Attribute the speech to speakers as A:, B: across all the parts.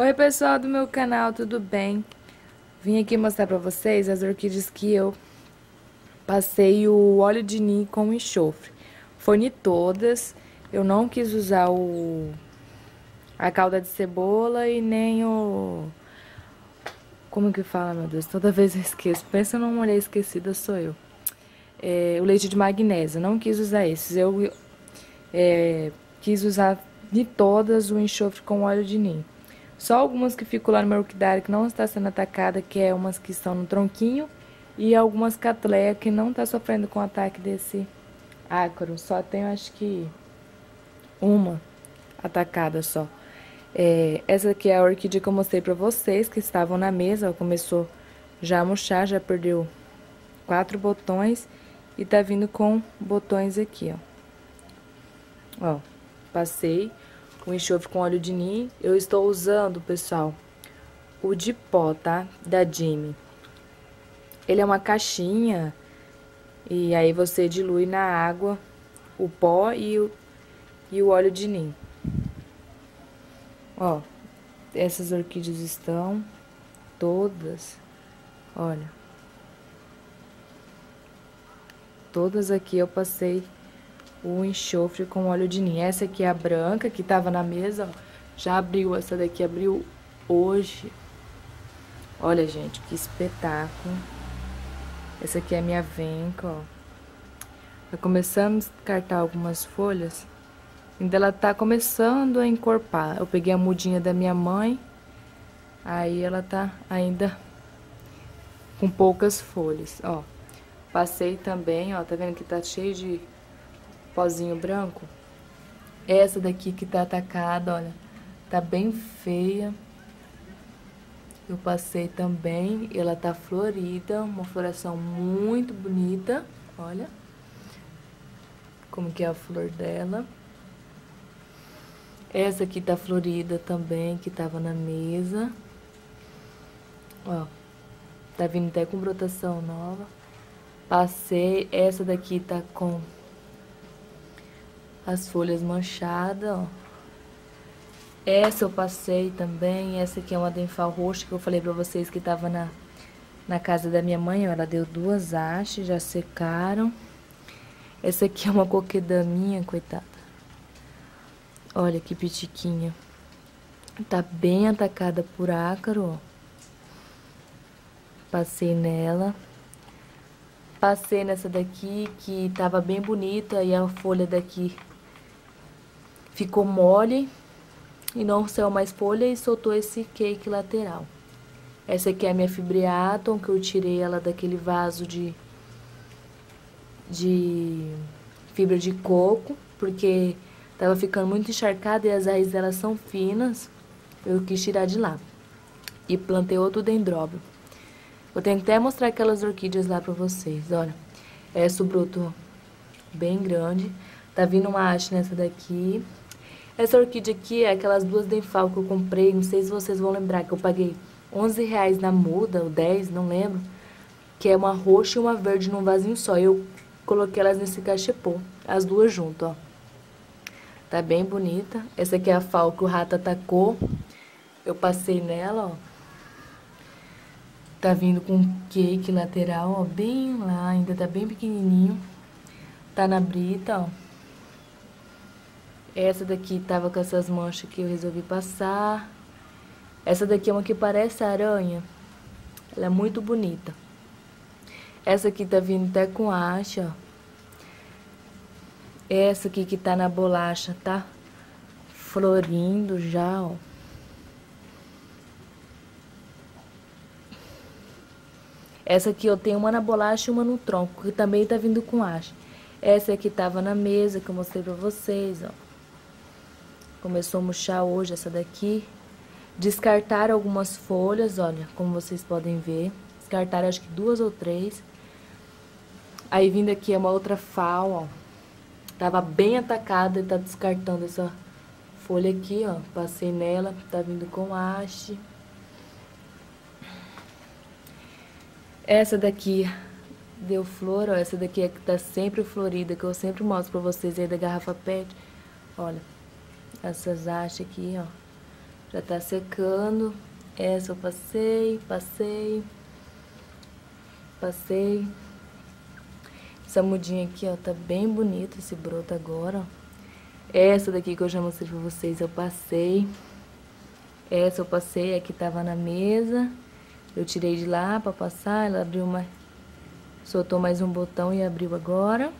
A: Oi pessoal do meu canal, tudo bem? Vim aqui mostrar pra vocês as orquídeas que eu passei o óleo de nim com enxofre. Forni todas, eu não quis usar o a calda de cebola e nem o... Como que fala, meu Deus? Toda vez eu esqueço. Pensa numa mulher esquecida, sou eu. É, o leite de magnésia, não quis usar esses. Eu é, quis usar de todas o enxofre com óleo de nim. Só algumas que ficam lá no meu orquidário que não está sendo atacada, que é umas que estão no tronquinho, e algumas catleia que não está sofrendo com o ataque desse ácaro. Só tenho, acho que, uma atacada só. É, essa aqui é a orquídea que eu mostrei pra vocês, que estavam na mesa, ela começou já a murchar, já perdeu quatro botões, e tá vindo com botões aqui, ó. Ó, passei o enxofre com óleo de nim. Eu estou usando, pessoal, o de pó, tá? Da Jimmy. Ele é uma caixinha e aí você dilui na água o pó e o, e o óleo de nim. Ó, essas orquídeas estão todas, olha. Todas aqui eu passei o enxofre com óleo de nim. Essa aqui é a branca, que tava na mesa, ó. Já abriu, essa daqui abriu hoje. Olha, gente, que espetáculo. Essa aqui é a minha venca, ó. Tá começando a descartar algumas folhas. Ainda ela tá começando a encorpar. Eu peguei a mudinha da minha mãe. Aí ela tá ainda com poucas folhas, ó. Passei também, ó, tá vendo que tá cheio de pozinho branco. Essa daqui que tá atacada, olha, tá bem feia. Eu passei também, ela tá florida, uma floração muito bonita, olha. Como que é a flor dela. Essa aqui tá florida também, que tava na mesa. Ó, tá vindo até com brotação nova. Passei, essa daqui tá com as folhas manchadas, ó. Essa eu passei também, essa aqui é uma denfal roxa que eu falei pra vocês que tava na, na casa da minha mãe, ó, ela deu duas hastes, já secaram. Essa aqui é uma coquedaminha, coitada. Olha que pitiquinha. Tá bem atacada por ácaro, ó. Passei nela. Passei nessa daqui, que tava bem bonita, e a folha daqui ficou mole e não saiu mais folha e soltou esse cake lateral. Essa aqui é a minha fibriaton, que eu tirei ela daquele vaso de, de fibra de coco, porque tava ficando muito encharcada e as raízes delas são finas, eu quis tirar de lá. E plantei outro dendróbio. Vou tentar mostrar aquelas orquídeas lá pra vocês, olha. Essa o broto bem grande, tá vindo uma haste nessa daqui, essa orquídea aqui é aquelas duas denfal que eu comprei, não sei se vocês vão lembrar, que eu paguei 11 reais na muda, ou 10, não lembro. Que é uma roxa e uma verde num vasinho só. Eu coloquei elas nesse cachepô, as duas juntas, ó. Tá bem bonita. Essa aqui é a fal que o rato atacou. Eu passei nela, ó. Tá vindo com cake lateral, ó, bem lá, ainda tá bem pequenininho. Tá na brita, ó. Essa daqui tava com essas manchas que eu resolvi passar. Essa daqui é uma que parece aranha. Ela é muito bonita. Essa aqui tá vindo até com haste, ó. Essa aqui que tá na bolacha tá florindo já, ó. Essa aqui eu tenho uma na bolacha e uma no tronco, que também tá vindo com haste. Essa aqui tava na mesa, que eu mostrei pra vocês, ó. Começou a murchar hoje essa daqui. Descartar algumas folhas, olha, como vocês podem ver. Descartar acho que duas ou três. Aí vindo aqui é uma outra fal, ó. Tava bem atacada e tá descartando essa folha aqui, ó. Passei nela, tá vindo com haste. Essa daqui deu flor, ó. Essa daqui é que tá sempre florida, que eu sempre mostro pra vocês aí da garrafa PET. Olha essas hastes aqui, ó. Já tá secando. Essa eu passei, passei, passei. Essa mudinha aqui, ó, tá bem bonito esse broto agora, ó. Essa daqui que eu já mostrei pra vocês, eu passei. Essa eu passei, aqui tava na mesa. Eu tirei de lá pra passar, ela abriu uma... Soltou mais um botão e abriu agora.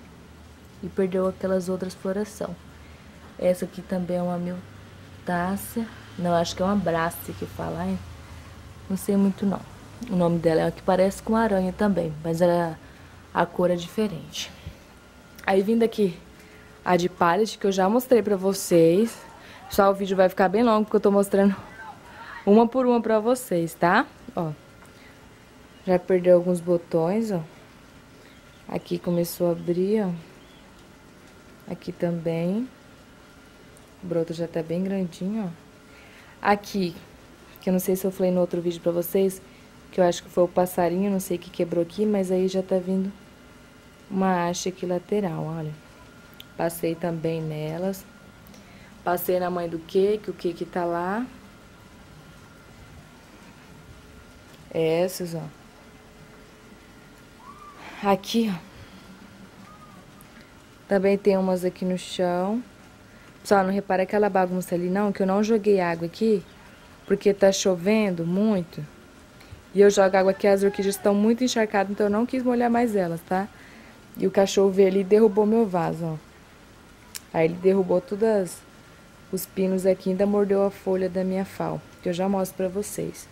A: E perdeu aquelas outras floração. Essa aqui também é uma miltácea. Não, acho que é uma brace que fala, hein? Não sei muito não. O nome dela é que parece com aranha também, mas ela, a cor é diferente. Aí vindo aqui a de pallet que eu já mostrei pra vocês. Só o vídeo vai ficar bem longo porque eu tô mostrando uma por uma pra vocês, tá? Ó. Já perdeu alguns botões, ó. Aqui começou a abrir, ó. Aqui também. O broto já tá bem grandinho, ó. Aqui, que eu não sei se eu falei no outro vídeo pra vocês, que eu acho que foi o passarinho, não sei o que quebrou aqui, mas aí já tá vindo uma haste aqui lateral, olha. Passei também nelas. Passei na mãe do cake, o cake tá lá. Essas, ó. Aqui, ó. Também tem umas aqui no chão. Só não repara aquela bagunça ali não, que eu não joguei água aqui, porque tá chovendo muito. E eu jogo água aqui, as orquídeas estão muito encharcadas, então eu não quis molhar mais elas, tá? E o cachorro veio ali e derrubou meu vaso, ó. Aí ele derrubou todas os pinos aqui, ainda mordeu a folha da minha fal, que eu já mostro pra vocês.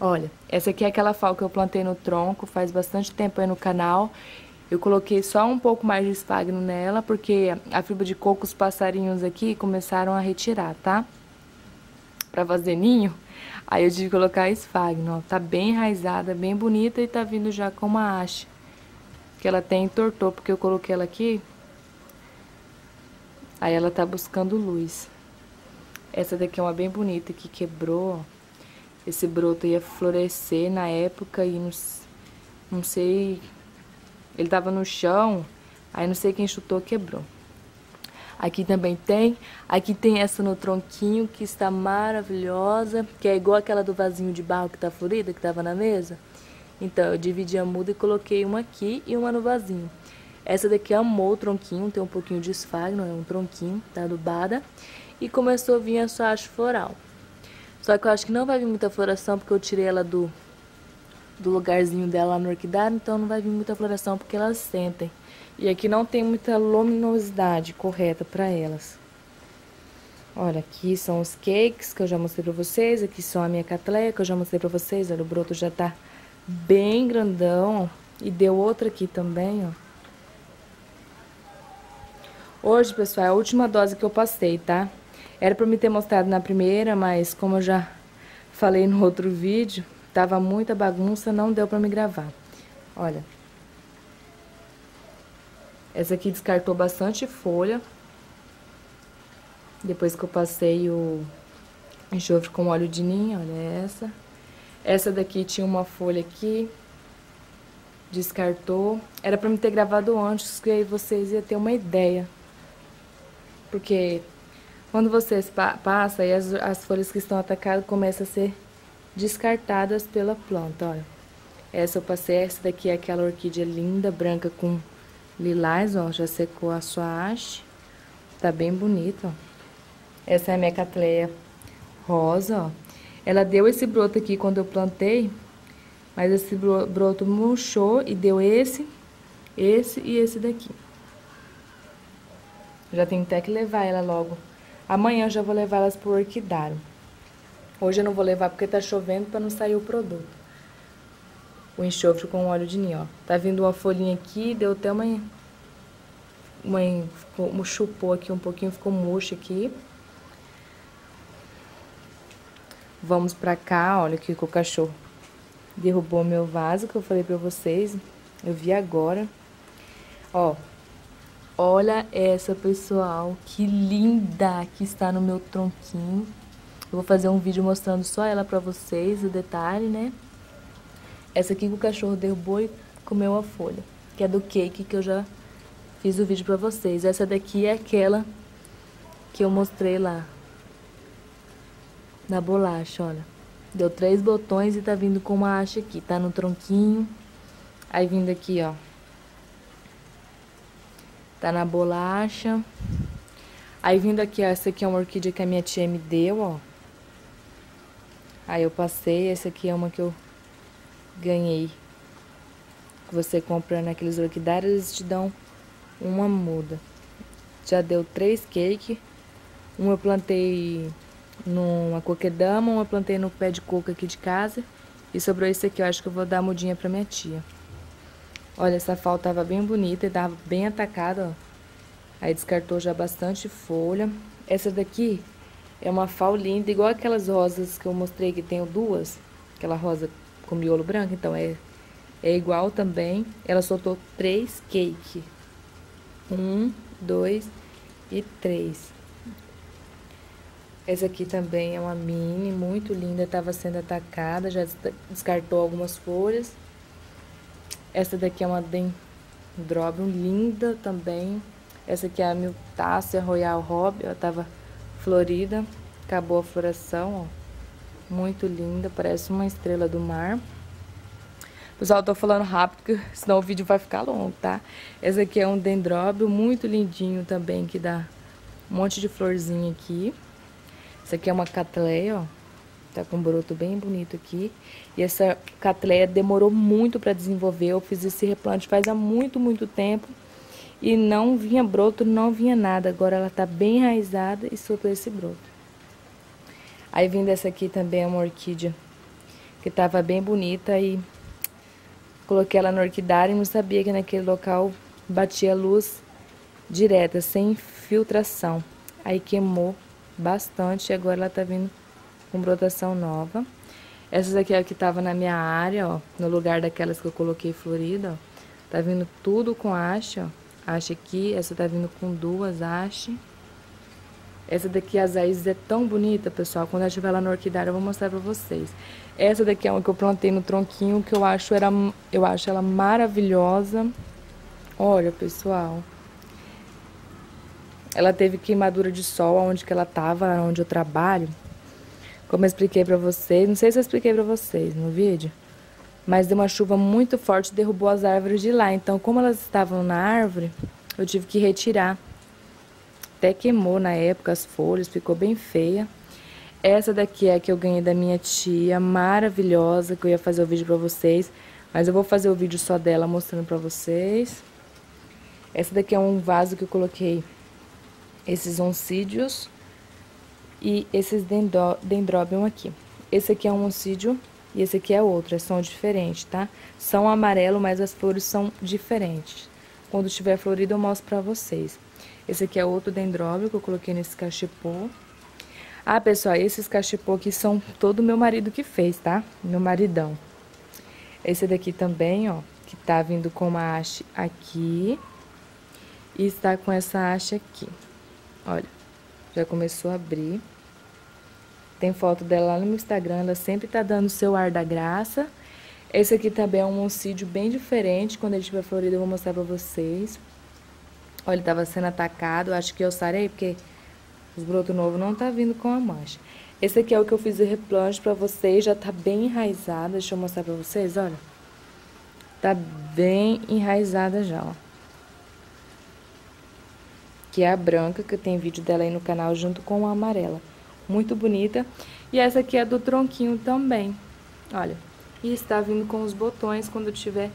A: Olha, essa aqui é aquela fal que eu plantei no tronco, faz bastante tempo aí no canal. Eu coloquei só um pouco mais de esfagno nela, porque a fibra de coco, os passarinhos aqui começaram a retirar, tá? Pra fazer ninho, aí eu tive que colocar esfagno, ó. Tá bem enraizada, bem bonita e tá vindo já com uma haste. Que ela até entortou, porque eu coloquei ela aqui. Aí ela tá buscando luz. Essa daqui é uma bem bonita, que quebrou, ó. Esse broto ia florescer na época e não, não sei ele tava no chão, aí não sei quem chutou, quebrou. Aqui também tem. Aqui tem essa no tronquinho, que está maravilhosa, que é igual aquela do vasinho de barro que tá florida, que tava na mesa. Então, eu dividi a muda e coloquei uma aqui e uma no vasinho. Essa daqui amou o tronquinho, tem um pouquinho de esfagno, é um tronquinho, tá adubada. E começou a vir a sua haste floral. Só que eu acho que não vai vir muita floração, porque eu tirei ela do do lugarzinho dela no orquidário, então não vai vir muita floração porque elas sentem. E aqui não tem muita luminosidade correta para elas. Olha, aqui são os cakes que eu já mostrei pra vocês, aqui são a minha catleia que eu já mostrei pra vocês, olha, o broto já tá bem grandão. E deu outra aqui também, ó. Hoje, pessoal, é a última dose que eu passei, tá? Era pra me ter mostrado na primeira, mas como eu já falei no outro vídeo, Tava muita bagunça, não deu pra me gravar. Olha. Essa aqui descartou bastante folha. Depois que eu passei o enxofre com óleo de ninho, olha essa. Essa daqui tinha uma folha aqui. Descartou. Era pra me ter gravado antes, que aí vocês iam ter uma ideia. Porque quando vocês pa passam, aí as, as folhas que estão atacadas começam a ser descartadas pela planta, olha. Essa eu passei, essa daqui é aquela orquídea linda, branca com lilás, ó, já secou a sua haste. Tá bem bonita, ó. Essa é a minha catleia rosa, ó. Ela deu esse broto aqui quando eu plantei, mas esse broto murchou e deu esse, esse e esse daqui. Já tenho até que levar ela logo. Amanhã eu já vou levar elas pro orquidário. Hoje eu não vou levar porque tá chovendo para não sair o produto. O enxofre com óleo de ninho, ó. Tá vindo uma folhinha aqui, deu até uma... Uma... Ficou, chupou aqui um pouquinho, ficou murcho aqui. Vamos pra cá, olha aqui que o cachorro derrubou meu vaso que eu falei pra vocês. Eu vi agora. Ó, olha essa, pessoal, que linda que está no meu tronquinho. Eu vou fazer um vídeo mostrando só ela pra vocês, o detalhe, né? Essa aqui que o cachorro derrubou e comeu a folha, que é do cake que eu já fiz o vídeo pra vocês. Essa daqui é aquela que eu mostrei lá. da bolacha, olha. Deu três botões e tá vindo com uma haste aqui, tá no tronquinho. Aí vindo aqui, ó. Tá na bolacha. Aí vindo aqui, ó, essa aqui é uma orquídea que a minha tia me deu, ó. Aí eu passei, essa aqui é uma que eu ganhei. Você comprando naqueles orquidários, eles te dão uma muda. Já deu três cake. Uma eu plantei numa coquedama, uma eu plantei no pé de coco aqui de casa. E sobrou esse aqui, eu acho que eu vou dar mudinha pra minha tia. Olha, essa fal tava bem bonita e tava bem atacada, ó. Aí descartou já bastante folha. Essa daqui é uma fal linda, igual aquelas rosas que eu mostrei que tenho duas. Aquela rosa com miolo branco, então é, é igual também. Ela soltou três cake. Um, dois e três. Essa aqui também é uma mini, muito linda, estava sendo atacada, já descartou algumas folhas. Essa daqui é uma dendrobium linda também. Essa aqui é a Miltácea Royal Hobby, ela tava florida, acabou a floração, ó. Muito linda, parece uma estrela do mar. Pessoal, eu tô falando rápido, porque senão o vídeo vai ficar longo, tá? Essa aqui é um dendróbio muito lindinho também, que dá um monte de florzinha aqui. Essa aqui é uma catleia, ó. Tá com um broto bem bonito aqui. E essa catleia demorou muito para desenvolver. Eu fiz esse replante faz há muito, muito tempo e não vinha broto, não vinha nada. Agora ela tá bem enraizada e soltou esse broto. Aí vem dessa aqui também uma orquídea que tava bem bonita e coloquei ela no orquidário e não sabia que naquele local batia luz direta, sem filtração. Aí queimou bastante e agora ela tá vindo com brotação nova. Essas aqui é a que tava na minha área, ó, no lugar daquelas que eu coloquei florida, ó. Tá vindo tudo com haste, ó haste aqui. Essa tá vindo com duas haste. Essa daqui, as raízes é tão bonita, pessoal. Quando ela estiver lá no orquidário, eu vou mostrar pra vocês. Essa daqui é uma que eu plantei no tronquinho, que eu acho, era, eu acho ela maravilhosa. Olha, pessoal. Ela teve queimadura de sol onde que ela tava, onde eu trabalho. Como eu expliquei pra vocês. Não sei se eu expliquei pra vocês no vídeo mas deu uma chuva muito forte e derrubou as árvores de lá. Então, como elas estavam na árvore, eu tive que retirar. Até queimou na época as folhas, ficou bem feia. Essa daqui é a que eu ganhei da minha tia, maravilhosa, que eu ia fazer o vídeo pra vocês. Mas eu vou fazer o vídeo só dela mostrando pra vocês. Essa daqui é um vaso que eu coloquei esses oncídios e esses dendrobium aqui. Esse aqui é um oncídio e esse aqui é outro, são diferentes, tá? São amarelo, mas as flores são diferentes. Quando tiver florido eu mostro pra vocês. Esse aqui é outro dendróbio que eu coloquei nesse cachepô. Ah, pessoal, esses cachepô aqui são todo meu marido que fez, tá? Meu maridão. Esse daqui também, ó, que tá vindo com uma haste aqui. E está com essa haste aqui. Olha, já começou a abrir. Tem foto dela lá no Instagram, ela sempre tá dando o seu ar da graça. Esse aqui também é um oncídio bem diferente, quando ele estiver florido eu vou mostrar pra vocês. Olha, ele tava sendo atacado, acho que eu sarei, porque os brotos novos não tá vindo com a mancha. Esse aqui é o que eu fiz o replante pra vocês, já tá bem enraizada, deixa eu mostrar pra vocês, olha. Tá bem enraizada já, ó. Que é a branca, que tem vídeo dela aí no canal, junto com a amarela muito bonita. E essa aqui é do tronquinho também, olha. E está vindo com os botões, quando tiver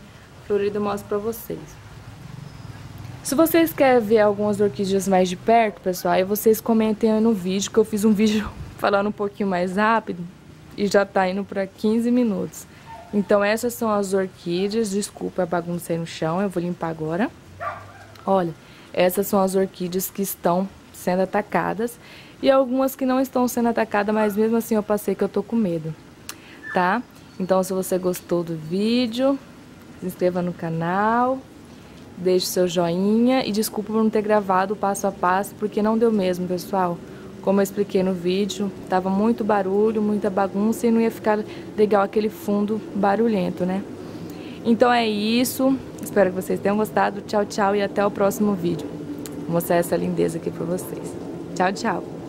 A: florido eu mostro pra vocês. Se vocês querem ver algumas orquídeas mais de perto, pessoal, aí vocês comentem aí no vídeo, que eu fiz um vídeo falando um pouquinho mais rápido e já tá indo pra 15 minutos. Então essas são as orquídeas, desculpa a bagunça aí no chão, eu vou limpar agora. Olha, essas são as orquídeas que estão sendo atacadas e algumas que não estão sendo atacadas, mas mesmo assim eu passei que eu tô com medo, tá? Então, se você gostou do vídeo, se inscreva no canal, deixe seu joinha e desculpa por não ter gravado passo a passo, porque não deu mesmo, pessoal. Como eu expliquei no vídeo, tava muito barulho, muita bagunça e não ia ficar legal aquele fundo barulhento, né? Então é isso, espero que vocês tenham gostado. Tchau, tchau e até o próximo vídeo. Vou mostrar essa lindeza aqui pra vocês. Tchau, tchau.